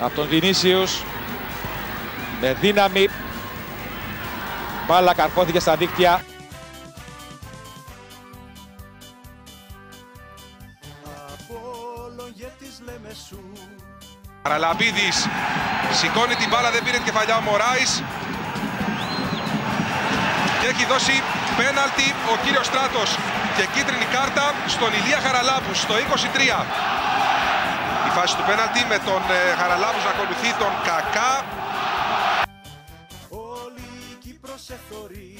από τον Βινίσιους με δύναμη. Μπάλα καρφώθηκε στα δίκτυα. Παραλαμπίδης σηκώνει την μπάλα, δεν πήρε την κεφαλιά ο Μωράης και έχει δώσει πέναλτι ο κύριος Στράτος και κίτρινη κάρτα στον Ηλία Χαραλάμπου στο 23 φάση του πέναλτι με τον ε, Χαραλάμπους να ακολουθεί τον Κακά. Όλη η Κύπρος εθωρεί